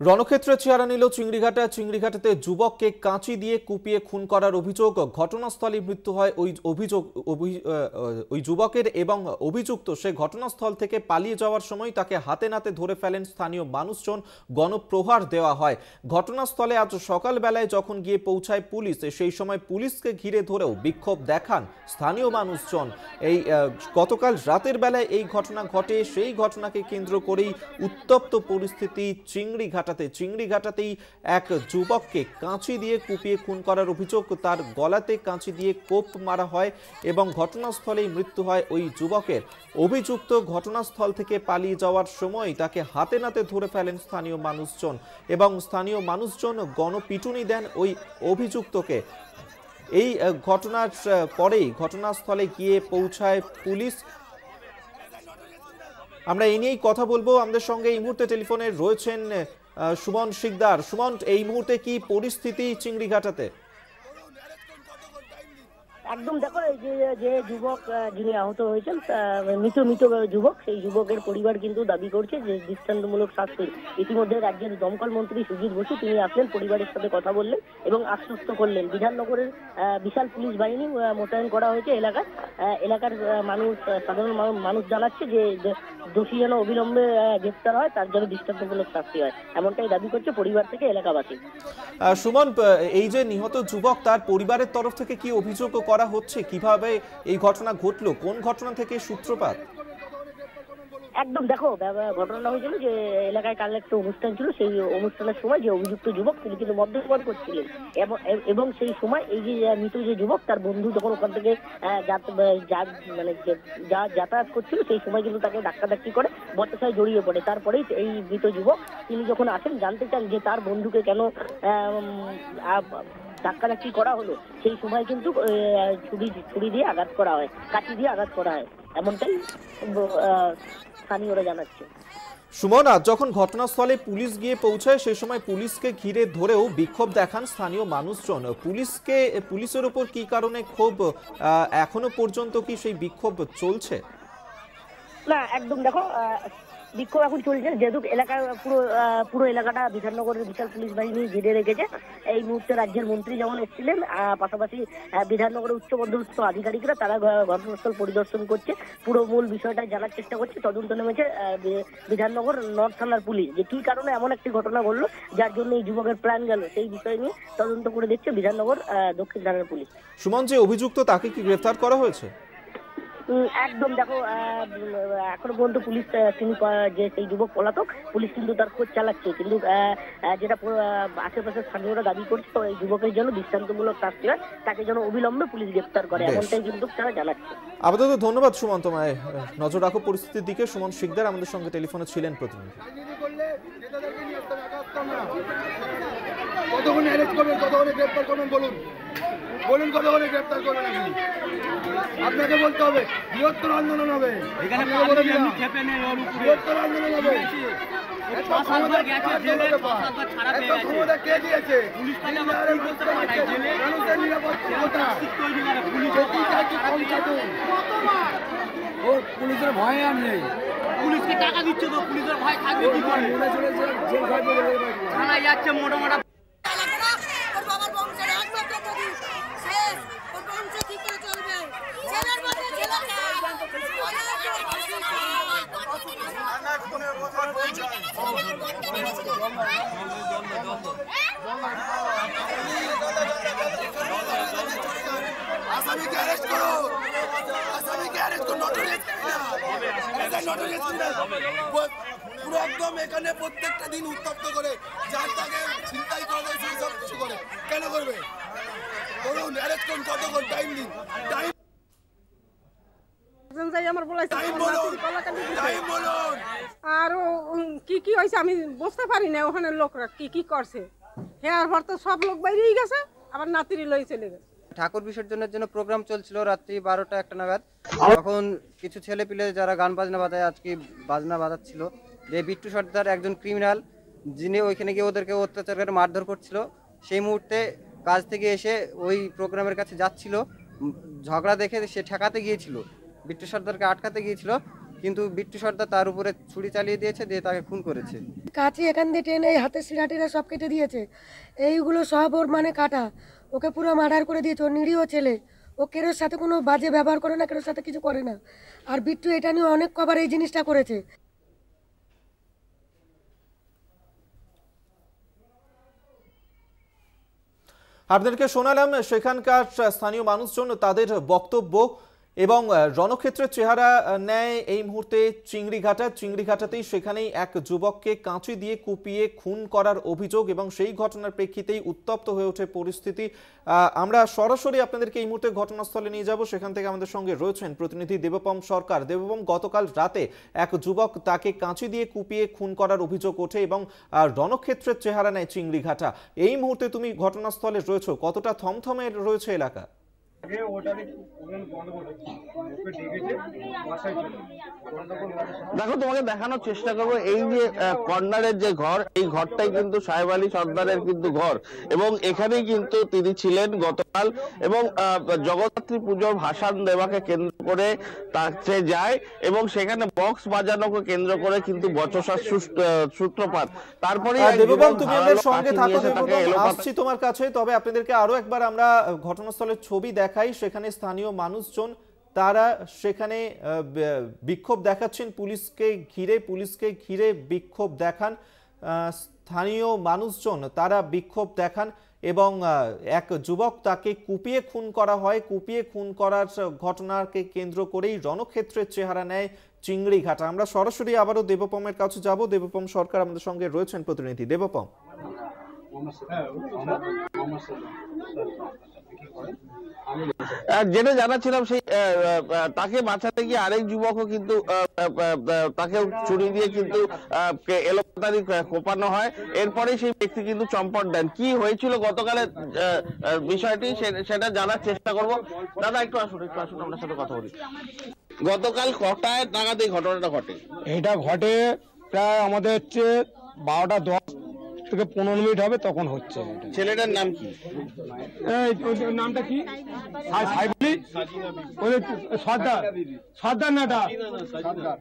রণক্ষেত্রে চেহারা নিল চিংড়িঘাটা। চিংড়িঘাটাতে যুবককে কাঁচি দিয়ে কুপিয়ে খুন করার অভিযোগ। ঘটনাস্থলে মৃত্যু হয় ওই অভিযোগ, অভি- ওই যুবকের এবং অভিযুক্ত সে ঘটনাস্থল থেকে পালিয়ে যাওয়ার সময় তাকে হাতে নাতে ধরে ফেলেন স্থানীয় মানুষজন। গণপ্রহার দেওয়া হয়। ঘটনাস্থলে আজ সকালবেলায় যখন গিয়ে পৌঁছায় পুলিশ, সেই সময় পুলিশকে ঘিরে ধরেও বিক্ষোভ দেখান স্থানীয় মানুষজন। এই গতকাল রাতের বেলায় এই ঘটনা ঘটে। সেই ঘটনাকে কেন্দ্র করেই উত্তপ্ত পরিস্থিতি চিংড়িঘাটাতে চিংড়িঘাটাতেই এক যুবককে কাঁচি দিয়ে কুপিয়ে খুন করার অভিযোগ। তার গলাতে কাঁচি দিয়ে কোপ মারা হয় এবং ঘটনাস্থলেই মৃত্যু হয় ওই যুবকের। অভিযুক্ত ঘটনাস্থল থেকে পালিয়ে যাওয়ার সময় তাকে হাতে নাতে ধরে ফেলেন স্থানীয় মানুষজন এবং স্থানীয় মানুষজন গণপিটুনি দেন ওই অভিযুক্তকে। এই ঘটনার পরেই ঘটনাস্থলে গিয়ে পৌঁছায় পুলিশ। আমরা এই নিয়েই কথা বলব। আমাদের সঙ্গে এই মুহূর্তে টেলিফোনে রয়েছেন সুমন শিকদার। সুমন, এই মুহূর্তে কি পরিস্থিতি চিংড়িঘাটাতে? একদম দেখো, এই যে যে যুবক যিনি আহত হয়েছেন মৃত মৃত যুবক, সেই যুবকের পরিবার কিন্তু দাবি করছে যে দৃষ্টান্তমূলক শাস্তি। ইতিমধ্যে রাজ্যের দমকল মন্ত্রী সুজিত বসু, তিনি আসলেন, পরিবারের সাথে কথা বললেন এবং আশ্বস্ত করলেন। বিধাননগরের বিশাল পুলিশ বাহিনী মোতায়েন করা হয়েছে এলাকায়। এলাকার মানুষ সাধারণ মানুষ জানাচ্ছে যে দোষী যেন অবিলম্বে গ্রেপ্তার হয়, তার জন্য দৃষ্টান্তমূলক শাস্তি হয়। এমনটাই দাবি করছে পরিবার থেকে এলাকাবাসী। সুমন এই যে নিহত যুবক, তার পরিবারের তরফ থেকে কি অভিযোগ করা হচ্ছে? কীভাবে এই ঘটনা ঘটলো? কোন ঘটনা থেকে সূত্রপাত? একদম দেখো ঘটনাটা হয়েছিল যে এলাকায় কাল একটা অনুষ্ঠান ছিল, সেই অনুষ্ঠানের সময় যে অভিযুক্ত যুবক তিনি কিন্তু মদ্যপান করছিলেন। এবং সেই সময় এই যে মৃত যে যুবক, তার বন্ধু যখন ওখান থেকে মানে যা যাতায়াত করছিল, সেই সময় কিন্তু তাকে ধাক্কাধাক্কি করে বচসায় জড়িয়ে পড়ে। তারপরেই এই মৃত যুবক, তিনি যখন আসেন, জানতে চান যে তার বন্ধুকে কেন ধাক্কাধাক্কি করা হলো, সেই সময় কিন্তু ছুরি ছুরি দিয়ে আঘাত করা হয়, কাঠি দিয়ে আঘাত করা হয়। এমনটাই স্থানীয়রা জানাচ্ছে। সুমন যখন ঘটনাস্থলে পুলিশ গিয়ে পৌঁছায় সে সময় পুলিশকে ঘিরে ধরেও বিক্ষোভ দেখান স্থানীয় মানুষজন। পুলিশকে পুলিশের উপর কি কারণে ক্ষোভ এখনও পর্যন্ত কি সেই বিক্ষোভ চলছে? না একদম দেখো বিক্ষোভ এখন চলছে। যেহেতু এলাকার পুরো পুরো এলাকাটা বিধাননগরের বিশাল পুলিশ বাহিনী ঘিরে রেখেছে। এই মুহূর্তে রাজ্যের মন্ত্রী যেমন এসেছিলেন পাশাপাশি বিধাননগরের উচ্চ পদস্থ আধিকারিকরা তারা ঘটনাস্থল পরিদর্শন করছে। পুরো মূল বিষয়টা জানার চেষ্টা করছে। তদন্ত নেমেছে বিধাননগর নর্থ থানার পুলিশ। যে কি কারণে এমন একটি ঘটনা ঘটলো, যার জন্য এই যুবকের প্রাণ গেল, সেই বিষয় নিয়ে তদন্ত করে দিচ্ছে বিধাননগর দক্ষিণ থানার পুলিশ। সুমন, যে অভিযুক্ত তাকে কি গ্রেফতার করা হয়েছে? একদম দেখো এখনও পর্যন্ত পুলিশ তিনি যে সেই যুবক পলাতক পুলিশ কিন্তু তার খোঁজ চালাচ্ছে। কিন্তু যেটা আশেপাশের স্থানীয়রা দাবি করছে তো এই যুবকের জন্য দৃষ্টান্তমূলক শাস্তি হয় তাকে যেন অবিলম্বে পুলিশ গ্রেপ্তার করে এমনটাই কিন্তু তারা জানাচ্ছে। আপাতত ধন্যবাদ সুমন তোমায় নজর রাখো পরিস্থিতির দিকে। সুমন শিকদার আমাদের সঙ্গে টেলিফোনে ছিলেন প্রতিনিধি। কতক্ষণ অ্যারেস্ট করবেন কতক্ষণে গ্রেপ্তার করবেন বলুন। বলুন কতক্ষণে গ্রেপ্তার করবেন আপনি। আপনাকে বলতে হবে বৃহত্তর আন্দোলন হবে। এখানে আপনাকে বলে দিলাম। চেপে নেই ওর উপরে। বৃহত্তর আন্দোলন হবে। ক্ষমতা- কে দিয়েছে? মানুষের নিরাপত্তা পুলিশের ভয় আর নেই। পুলিশকে টাকা দিচ্ছে তো পুলিশের ভয় থাকবে কি করে? থানায় যাচ্ছে মোটা মোটা এলাকাটা ওর বাবার বংশের একমাত্র প্রদীপ শেষ ওর বংশ কি করে চলবে ছেলের বাড়ি ছেলে আসামিকে অ্যারেস্ট করো আসামিকে করো পুরো একদম এখানে প্রত্যেকটা দিন উত্তপ্ত করে। যার তাকে চিন্তাই করা যায় সেই সব কিছু করে কেন করবে করুন অ্যারেস্ট করুন কতক্ষণ টাইম দিন টাইম যাই আমার বলাইছে আর কি কি হয়েছে আমি বুঝতে পারি না ওখানে লোকরা কি কি করছে। হ্যাঁ ভর তো সব লোক বাইরেই গেছে আবার নাতিরি লই চলে গেছে। ঠাকুর বিসর্জনের জন্য প্রোগ্রাম চলছিল রাত্রি বারোটা একটা নাগাদ। তখন কিছু ছেলে পিলে যারা গান বাজনা বাজায় আজকে বাজনা বাজাচ্ছিল। যে বিট্টু সর্দার একজন ক্রিমিনাল যিনি ওইখানে গিয়ে ওদেরকে অত্যাচার করে মারধর করছিল। সেই মুহূর্তে কাজ থেকে এসে ওই প্রোগ্রামের কাছে যাচ্ছিল। ঝগড়া দেখে সে ঠেকাতে গিয়েছিল। বিট্টু সর্দারকে আটকাতে গিয়েছিল কিন্তু বিট্টু সর্দার তার উপরে ছুরি চালিয়ে দিয়েছে দিয়ে তাকে খুন করেছে। কাছে এখান দিয়ে টেনে এই হাতের শিরা টিরা সব কেটে দিয়েছে। এইগুলো সব ওর মানে কাটা। ওকে পুরো মার্ডার করে দিয়েছে ওর নিরীহ ছেলে। ও কেরোর সাথে কোনো বাজে ব্যবহার করে না কেরোর সাথে কিছু করে না। আর বিট্টু এটা নিয়ে অনেক কবার এই জিনিসটা করেছে। আপনাদেরকে শোনালাম সেখানকার স্থানীয় মানুষজন তাদের বক্তব্য এবং রণক্ষেত্রের চেহারা নেয় এই মুহূর্তে চিংড়িঘাটা। চিংড়িঘাটাতেই সেখানেই এক যুবককে কাঁচি দিয়ে কুপিয়ে খুন করার অভিযোগ এবং সেই ঘটনার প্রেক্ষিতেই উত্তপ্ত হয়ে ওঠে পরিস্থিতি। আমরা সরাসরি আপনাদেরকে এই মুহূর্তে ঘটনাস্থলে নিয়ে যাব। সেখান থেকে আমাদের সঙ্গে রয়েছেন প্রতিনিধি দেবপম সরকার। দেবপম, গতকাল রাতে এক যুবক তাকে কাঁচি দিয়ে কুপিয়ে খুন করার অভিযোগ ওঠে এবং রণক্ষেত্রের চেহারা নেয় চিংড়িঘাটা। এই মুহূর্তে তুমি ঘটনাস্থলে রয়েছো। কতটা থমথমে রয়েছে এলাকা? দেখো তোমাকে দেখানোর চেষ্টা করব এই যে কর্নারের যে ঘর এই ঘরটাই কিন্তু সাহেব আলী সর্দারের কিন্তু ঘর। এবং এখানেই কিন্তু তিনি ছিলেন গতকাল। এবং জগদ্ধাত্রী পুজোর ভাসান দেওয়াকে কেন্দ্র করে তাকে যায়। এবং সেখানে বক্স বাজানোকে কেন্দ্র করে কিন্তু বচসার সূত্রপাত। তারপরে দেববাবু তুমি আমাদের সঙ্গে থাকো আসছি তোমার কাছে। তবে আপনাদেরকে আরও একবার আমরা ঘটনাস্থলের ছবি দেখাই সেখানে স্থানীয় মানুষজন তারা সেখানে বিক্ষোভ দেখাচ্ছেন পুলিশকে ঘিরে পুলিশকে ঘিরে বিক্ষোভ দেখান স্থানীয় মানুষজন তারা বিক্ষোভ দেখান এবং এক যুবক তাকে কুপিয়ে খুন করা হয় কুপিয়ে খুন করার ঘটনাকে কেন্দ্র করেই রণক্ষেত্রের চেহারা নেয় চিংড়িঘাটা আমরা সরাসরি আবারও দেবপমের কাছে যাব দেবপম সরকার আমাদের সঙ্গে রয়েছেন প্রতিনিধি দেবপম যেটা জানাচ্ছিলাম সেই তাকে বাঁচাতে গিয়ে আরেক যুবকও কিন্তু তাকে ছুরি দিয়ে কিন্তু আহ, কোপানো হয়। এরপরে সেই ব্যক্তি কিন্তু চম্পট দেন। কি হয়েছিল গতকালের বিষয়টি সেটা জানার চেষ্টা করব। দাদা একটু আসুন একটু আসুন আপনার সাথে কথা বলি। গতকাল কটায় এই ঘটনাটা ঘটে? এটা ঘটে প্রায় আমাদের হচ্ছে বারোটা দশ থেকে পনেরো মিনিট হবে তখন হচ্ছে ছেলেটার নাম কি? নামটা কি? সর্দার। সর্দার নাটা।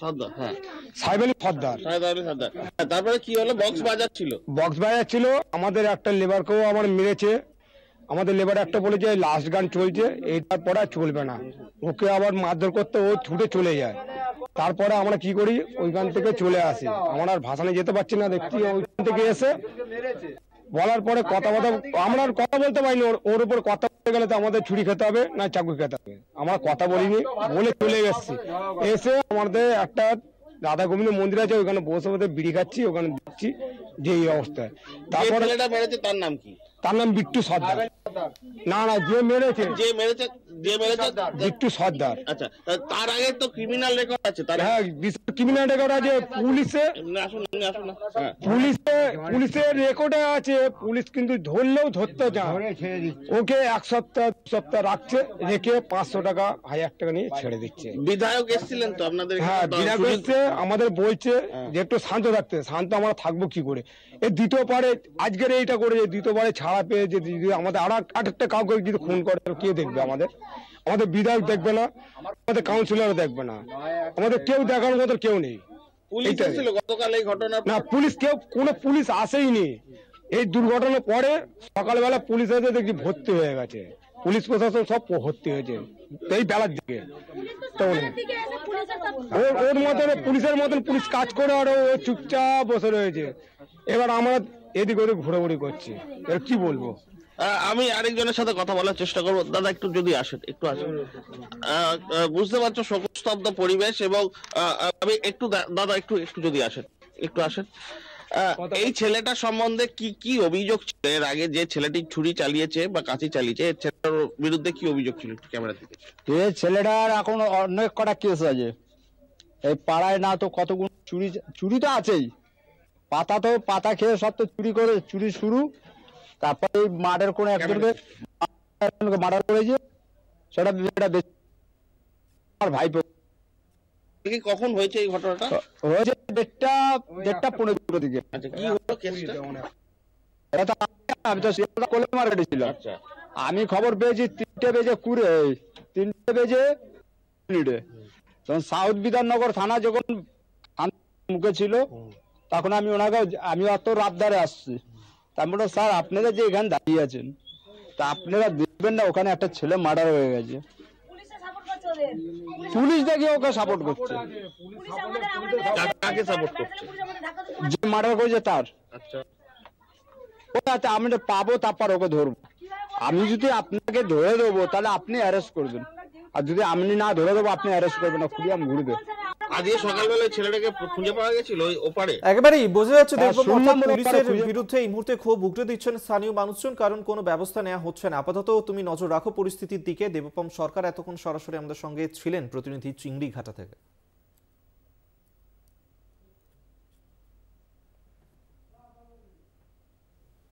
সর্দার হ্যাঁ। সাইবুলি আলী সর্দার। হ্যাঁ, তারপরে কি হলো? বক্স বাজার ছিল? বক্স বাজার ছিল আমাদের একটা লেবারকেও আমার মেরেছে। আমাদের লেবার একটা বলেছে লাস্ট গান চলছে এইটার পরে আর চলবে না। ওকে আবার মারধর করতে ও ছুটে চলে যায়। তারপরে আমরা কি করি? ওইখান থেকে চলে আসি। আমরা আর ভাসানে যেতে পারছি না দেখছি ওইখান থেকে এসে বলার পরে কথা কথা আমরা আর কথা বলতে পারিনি। ওর- ওর উপর কথা বলতে গেলে তো আমাদের ছুরি খেতে হবে না চাকু খেতে হবে। আমরা কথা বলিনি বলে চলে এসেছি। এসে আমাদের একটা রাধা গোবিন্দ মন্দির আছে ওখানে বসে বসে বিড়ি খাচ্ছি ওখানে দিচ্ছি যে এই অবস্থায় তারপরে তার নাম কি? তার নাম বিট্টু সর্দার। না না যে মেরেছে যে মেরেছে যে মেরেছে? বিট্টু সর্দার। আচ্ছা তার আগে তো ক্রিমিনাল রেকর্ড আছে তার হ্যাঁ ক্রিমিনাল রেকর্ড আছে পুলিশে না। হ্যাঁ। পুলিশে পুলিশের রেকর্ডে আছে পুলিশ কিন্তু ধরলেও ধরতে চায়। ওকে এক সপ্তাহ সপ্তাহ রাখছে রেখে পাঁচশো টাকা হাজার টাকা নিয়ে ছেড়ে দিচ্ছে। বিধায়ক এসেছিলেন তো আপনাদের হ্যাঁ সুজিত- হচ্ছে আমাদের বলছে যে একটু শান্ত থাকতে শান্ত আমরা থাকব কি করে? এ দ্বিতীয় পারে আজকের এইটা করে যে দ্বিতীয় পারে ছাড়া পেয়ে যে আমাদের আর একটা কাউকে যদি খুন করে কে দেখবে আমাদের? আমাদের বিধায়ক দেখবে না আমাদের কাউন্সিলর দেখবে না। আমাদের কেউ দেখার মতো কেউ নেই। না পুলিশ কেউ কোনো পুলিশ আসেইনি। এই দুর্ঘটনার পরে সকালবেলা পুলিশ এসে দেখছি ভর্তি হয়ে গেছে। পুলিশ প্রশাসন সব ভর্তি হয়েছে। এই বেলার দিকে। ওর ওর মতন পুলিশের মতন পুলিশ কাজ করে আর ও চুপচাপ বসে রয়েছে। এবার আমরা এদিক ওদিক ঘোরাঘুরি করছি। এবার কি বলব? আমি আরেকজনের সাথে কথা বলার চেষ্টা করব। দাদা একটু যদি আসেন একটু আসেন। বুঝতে পারছ শোকস্তব্ধ পরিবেশ এবং আমি একটু দাদা একটু একটু যদি আসেন একটু আসেন। এই ছেলেটার সম্বন্ধে কি কি অভিযোগ ছিল? এর আগে যে ছেলেটি ছুরি চালিয়েছে বা কাঁচি চালিয়েছে এই ছেলেটার বিরুদ্ধে কি অভিযোগ ছিল ক্যামেরা থেকে? এ ছেলেটার এখন অনেক কটা কেস আছে। এই পাড়ায় না তো কতগুলো চুরি চুরি তো আছেই। পাতা তো পাতা খেয়ে সব তো চুরি করে চুরি শুরু। তারপরে এই মার্ডার করে একজনকে মার্ডার করেছে। সেটা সেটা আমার ভাইপো কি কখন হয়েছে এই ঘটনাটা? হয়েছে দেড়টা দেড়টা পনেরো দুটো দিকে। আচ্ছা কি হলো কেসটা? আমি- তো শিয়ালদা মার্কেটে ছিলাম। আচ্ছা। আমি খবর পেয়েছি তিনটে বেজে কুড়ে তিনটে বেজে মিনিটে তখন সাউথ বিধাননগর থানা যখন মুখে ছিল তখন আমি ওনাকে আমি অত রাবদারে আসছি। তারপরে স্যার আপনারা যে এখানে দাঁড়িয়ে আছেন তা আপনারা দেখবেন না ওখানে একটা ছেলে মার্ডার হয়ে গেছে। পুলিশ দেখে ওকে সাপোর্ট করছে। কাকে সাপোর্ট করছে? যে মার্ডার করেছে তার। আচ্ছা। ও আচ্ছা আমরা পাবো তারপর ওকে ধরবো। আমি যদি আপনাকে ধরে দেবো তাহলে আপনি অ্যারেস্ট করবেন। আর যদি আমি না ধরে দেবো আপনি অ্যারেস্ট করবেন না খুলিয়াম ঘুরবে আজকে সকালবেলা ছেলেটাকে খুঁজে পাওয়া গেছিল ওই ওপারে। একেবারেই বোঝা যাচ্ছে হ্যাঁ, পুলিশের বিরুদ্ধে এই মুহূর্তে ক্ষোভ উগড়ে দিচ্ছেন স্থানীয় মানুষজন কারণ কোনো ব্যবস্থা নেওয়া হচ্ছে না। আপাতত তুমি নজর রাখো পরিস্থিতির দিকে। দেবপম সরকার এতক্ষণ সরাসরি আমাদের সঙ্গে ছিলেন প্রতিনিধি চিংড়ি ঘাটা থেকে।